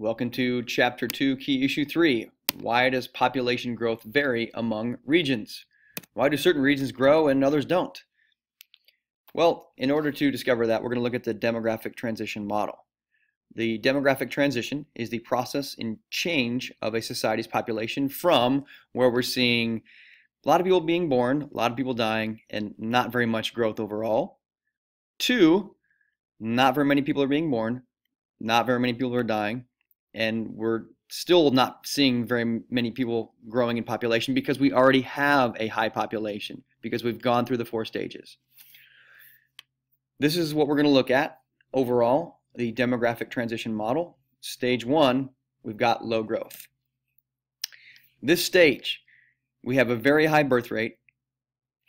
Welcome to Chapter 2, Key Issue 3. Why does population growth vary among regions? Why do certain regions grow and others don't? Well, in order to discover that, we're going to look at the demographic transition model. The demographic transition is the process in change of a society's population from where we're seeing a lot of people being born, a lot of people dying, and not very much growth overall, to not very many people are being born, not very many people are dying, and we're still not seeing very many people growing in population because we already have a high population because we've gone through the four stages. This is what we're going to look at overall, the demographic transition model. Stage one, we've got low growth. This stage, we have a very high birth rate,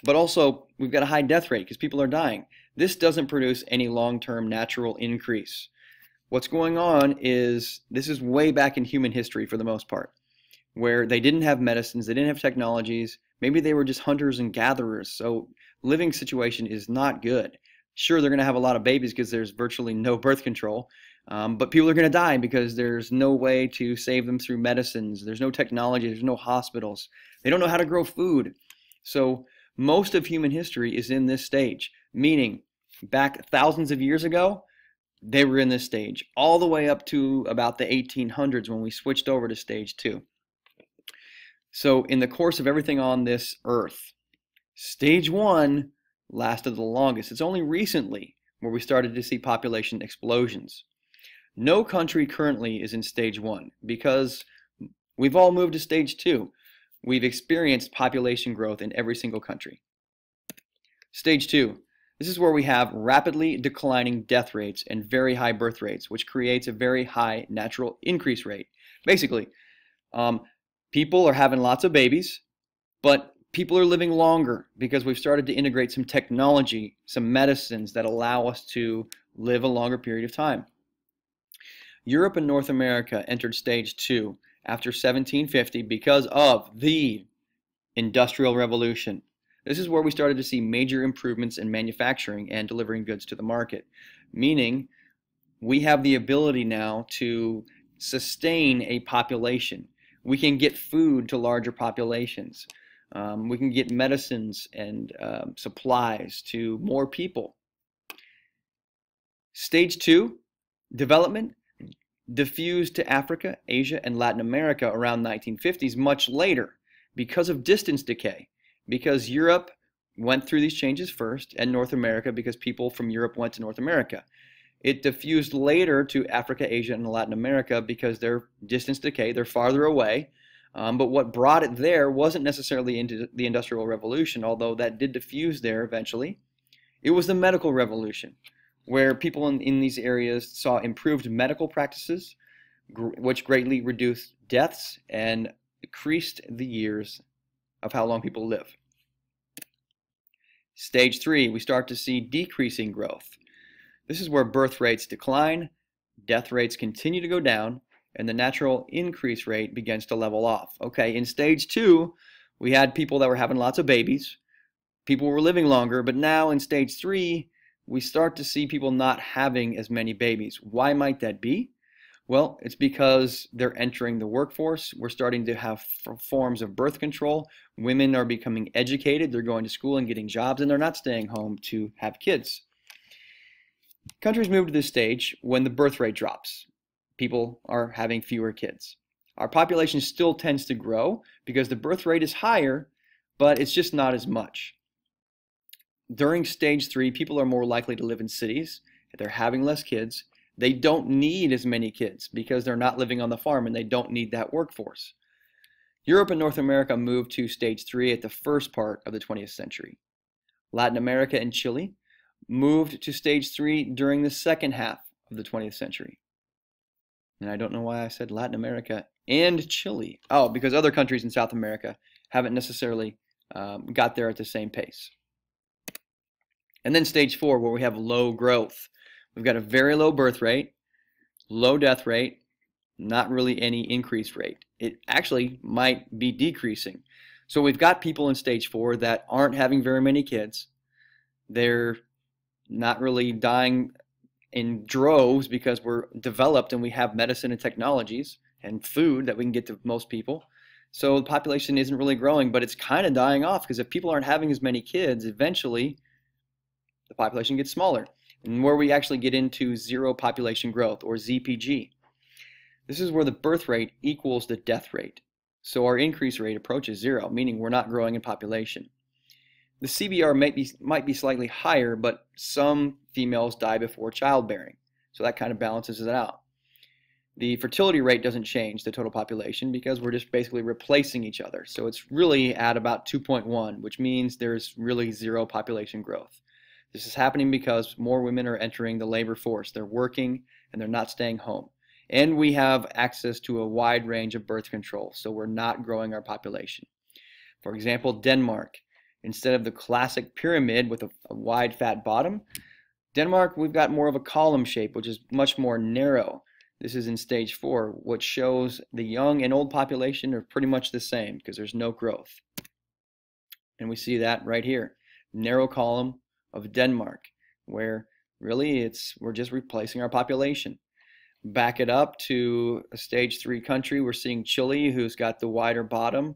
but also we've got a high death rate because people are dying. This doesn't produce any long-term natural increase. What's going on is this is way back in human history for the most part, where they didn't have medicines, they didn't have technologies, maybe they were just hunters and gatherers. So living situation is not good. Sure, they're going to have a lot of babies because there's virtually no birth control, um, but people are going to die because there's no way to save them through medicines. There's no technology. There's no hospitals. They don't know how to grow food. So most of human history is in this stage, meaning back thousands of years ago, they were in this stage all the way up to about the 1800s when we switched over to stage two. So in the course of everything on this earth, stage one lasted the longest. It's only recently where we started to see population explosions. No country currently is in stage one because we've all moved to stage two. We've experienced population growth in every single country. Stage two, this is where we have rapidly declining death rates and very high birth rates, which creates a very high natural increase rate. Basically, um, people are having lots of babies, but people are living longer because we've started to integrate some technology, some medicines that allow us to live a longer period of time. Europe and North America entered stage two after 1750 because of the Industrial Revolution. This is where we started to see major improvements in manufacturing and delivering goods to the market, meaning we have the ability now to sustain a population. We can get food to larger populations. Um, we can get medicines and uh, supplies to more people. Stage two, development diffused to Africa, Asia, and Latin America around 1950s much later because of distance decay because Europe went through these changes first, and North America because people from Europe went to North America. It diffused later to Africa, Asia, and Latin America because they're distance decay, they're farther away. Um, but what brought it there wasn't necessarily into the Industrial Revolution, although that did diffuse there eventually. It was the medical revolution, where people in, in these areas saw improved medical practices, gr which greatly reduced deaths and increased the years of how long people live. Stage three, we start to see decreasing growth. This is where birth rates decline, death rates continue to go down, and the natural increase rate begins to level off. Okay, in stage two, we had people that were having lots of babies, people were living longer, but now in stage three, we start to see people not having as many babies. Why might that be? Well, it's because they're entering the workforce. We're starting to have forms of birth control. Women are becoming educated. They're going to school and getting jobs, and they're not staying home to have kids. Countries move to this stage when the birth rate drops. People are having fewer kids. Our population still tends to grow because the birth rate is higher, but it's just not as much. During stage three, people are more likely to live in cities. They're having less kids they don't need as many kids because they're not living on the farm and they don't need that workforce. Europe and North America moved to stage three at the first part of the 20th century. Latin America and Chile moved to stage three during the second half of the 20th century. And I don't know why I said Latin America and Chile. Oh, because other countries in South America haven't necessarily um, got there at the same pace. And then stage four, where we have low growth. We've got a very low birth rate, low death rate, not really any increase rate. It actually might be decreasing. So we've got people in stage four that aren't having very many kids. They're not really dying in droves because we're developed and we have medicine and technologies and food that we can get to most people. So the population isn't really growing, but it's kind of dying off because if people aren't having as many kids, eventually the population gets smaller. And where we actually get into zero population growth or ZPG. This is where the birth rate equals the death rate. So our increase rate approaches zero, meaning we're not growing in population. The CBR might be, might be slightly higher, but some females die before childbearing. So that kind of balances it out. The fertility rate doesn't change the total population because we're just basically replacing each other. So it's really at about 2.1, which means there's really zero population growth. This is happening because more women are entering the labor force. They're working and they're not staying home. And we have access to a wide range of birth control, so we're not growing our population. For example, Denmark, instead of the classic pyramid with a, a wide fat bottom, Denmark, we've got more of a column shape, which is much more narrow. This is in stage four, which shows the young and old population are pretty much the same because there's no growth. And we see that right here, narrow column of Denmark, where really it's we're just replacing our population back it up to a stage three country, we're seeing Chile, who's got the wider bottom,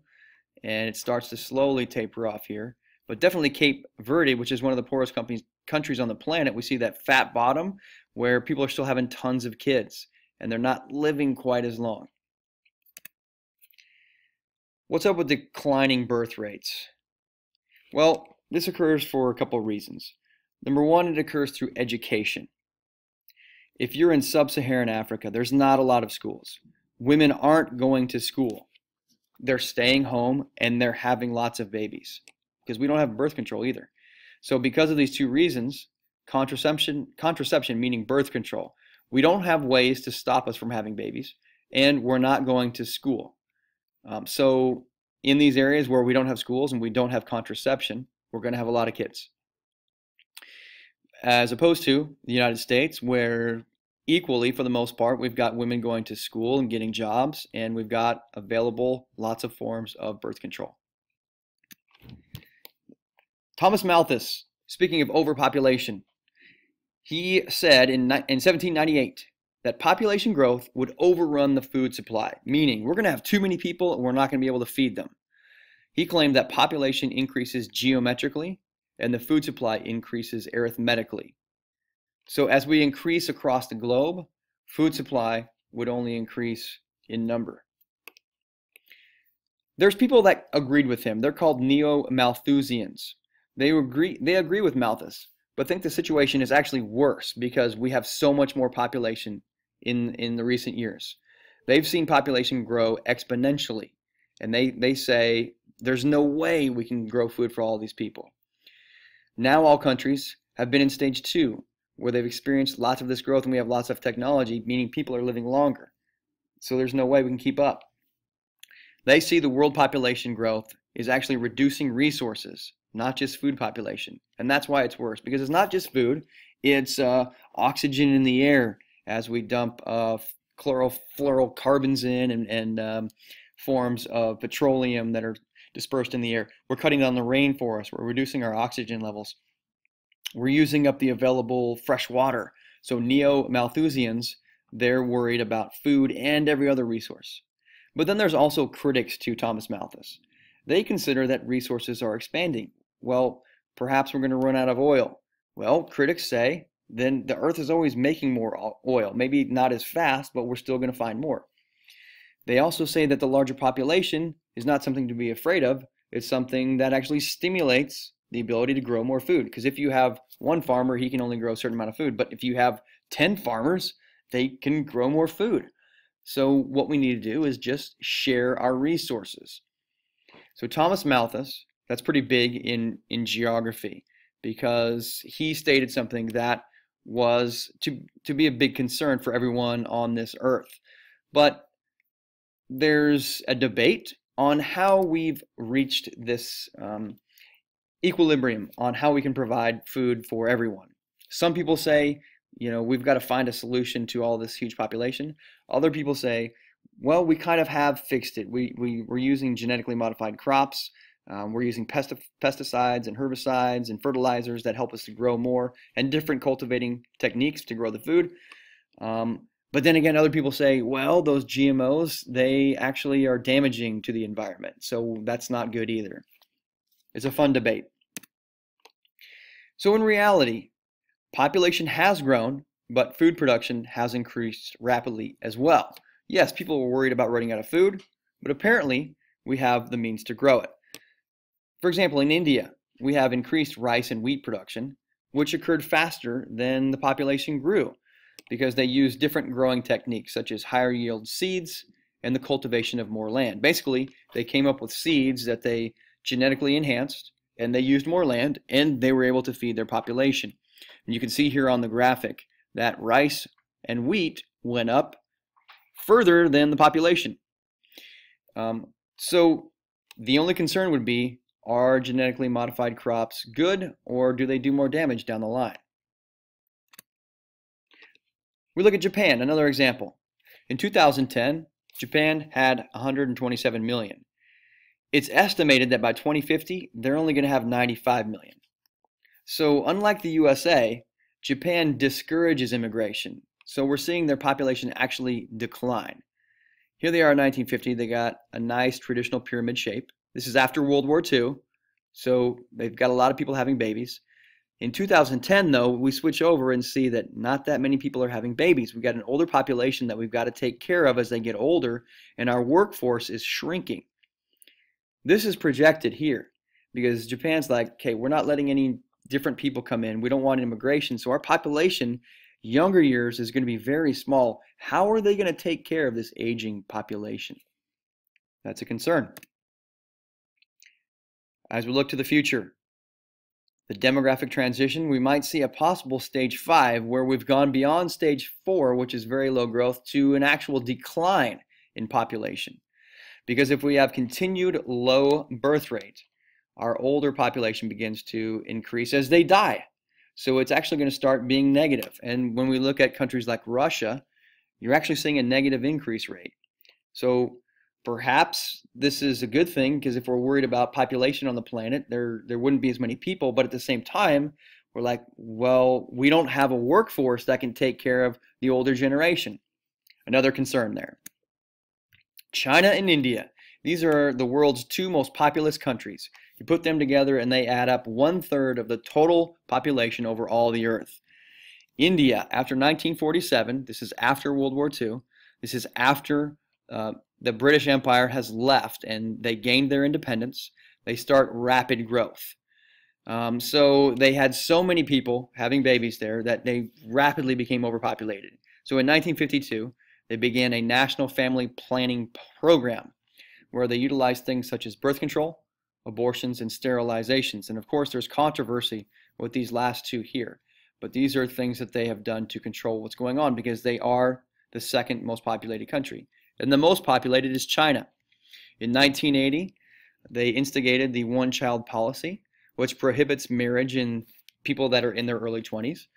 and it starts to slowly taper off here. But definitely Cape Verde, which is one of the poorest countries on the planet, we see that fat bottom where people are still having tons of kids and they're not living quite as long. What's up with declining birth rates? Well, this occurs for a couple of reasons. Number one, it occurs through education if you're in sub-Saharan Africa, there's not a lot of schools. Women aren't going to school. They're staying home and they're having lots of babies because we don't have birth control either. So because of these two reasons, contraception contraception meaning birth control, we don't have ways to stop us from having babies and we're not going to school. Um, so in these areas where we don't have schools and we don't have contraception, we're going to have a lot of kids as opposed to the United States, where equally, for the most part, we've got women going to school and getting jobs, and we've got available lots of forms of birth control. Thomas Malthus, speaking of overpopulation, he said in, in 1798 that population growth would overrun the food supply, meaning we're going to have too many people and we're not going to be able to feed them. He claimed that population increases geometrically and the food supply increases arithmetically. So as we increase across the globe, food supply would only increase in number. There's people that agreed with him. They're called neo-Malthusians. They agree, they agree with Malthus, but think the situation is actually worse because we have so much more population in, in the recent years. They've seen population grow exponentially, and they, they say there's no way we can grow food for all these people. Now all countries have been in stage two, where they've experienced lots of this growth and we have lots of technology, meaning people are living longer. So there's no way we can keep up. They see the world population growth is actually reducing resources, not just food population. And that's why it's worse, because it's not just food, it's uh, oxygen in the air as we dump uh, chlorofluorocarbons in and, and um, forms of petroleum that are dispersed in the air. We're cutting down the rainforest. We're reducing our oxygen levels. We're using up the available fresh water. So neo-Malthusians, they're worried about food and every other resource. But then there's also critics to Thomas Malthus. They consider that resources are expanding. Well, perhaps we're going to run out of oil. Well, critics say then the earth is always making more oil. Maybe not as fast, but we're still going to find more. They also say that the larger population is not something to be afraid of. It's something that actually stimulates the ability to grow more food. Because if you have one farmer, he can only grow a certain amount of food. But if you have 10 farmers, they can grow more food. So what we need to do is just share our resources. So Thomas Malthus, that's pretty big in, in geography because he stated something that was to, to be a big concern for everyone on this earth. But there's a debate on how we've reached this um, equilibrium on how we can provide food for everyone. Some people say, you know, we've got to find a solution to all this huge population. Other people say, well, we kind of have fixed it. We, we, we're using genetically modified crops. Um, we're using pesti pesticides and herbicides and fertilizers that help us to grow more and different cultivating techniques to grow the food. Um, but then again, other people say, well, those GMOs, they actually are damaging to the environment. So that's not good either. It's a fun debate. So in reality, population has grown, but food production has increased rapidly as well. Yes, people were worried about running out of food, but apparently we have the means to grow it. For example, in India, we have increased rice and wheat production, which occurred faster than the population grew because they use different growing techniques such as higher yield seeds and the cultivation of more land. Basically, they came up with seeds that they genetically enhanced and they used more land and they were able to feed their population. And you can see here on the graphic that rice and wheat went up further than the population. Um, so the only concern would be are genetically modified crops good or do they do more damage down the line? We look at Japan, another example. In 2010, Japan had 127 million. It's estimated that by 2050, they're only going to have 95 million. So unlike the USA, Japan discourages immigration. So we're seeing their population actually decline. Here they are in 1950. They got a nice traditional pyramid shape. This is after World War II. So they've got a lot of people having babies. In 2010, though, we switch over and see that not that many people are having babies. We've got an older population that we've got to take care of as they get older, and our workforce is shrinking. This is projected here because Japan's like, okay, we're not letting any different people come in. We don't want immigration. So our population, younger years, is going to be very small. How are they going to take care of this aging population? That's a concern. As we look to the future, the demographic transition, we might see a possible stage five where we've gone beyond stage four, which is very low growth, to an actual decline in population. Because if we have continued low birth rate, our older population begins to increase as they die. So it's actually going to start being negative. And when we look at countries like Russia, you're actually seeing a negative increase rate. So perhaps this is a good thing because if we're worried about population on the planet, there there wouldn't be as many people. But at the same time, we're like, well, we don't have a workforce that can take care of the older generation. Another concern there. China and India. These are the world's two most populous countries. You put them together and they add up one third of the total population over all the earth. India, after 1947, this is after World War II, this is after uh, the British Empire has left and they gained their independence, they start rapid growth. Um, so they had so many people having babies there that they rapidly became overpopulated. So in 1952, they began a national family planning program where they utilized things such as birth control, abortions, and sterilizations. And of course, there's controversy with these last two here. But these are things that they have done to control what's going on because they are the second most populated country and the most populated is China. In 1980, they instigated the one child policy, which prohibits marriage in people that are in their early 20s.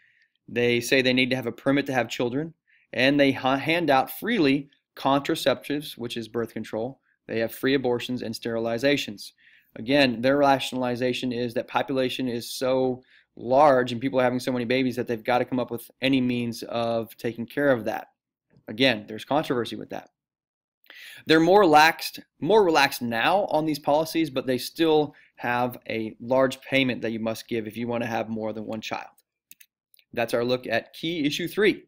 They say they need to have a permit to have children, and they hand out freely contraceptives, which is birth control. They have free abortions and sterilizations. Again, their rationalization is that population is so large and people are having so many babies that they've got to come up with any means of taking care of that. Again, there's controversy with that. They're more relaxed, more relaxed now on these policies, but they still have a large payment that you must give if you want to have more than one child. That's our look at key issue three.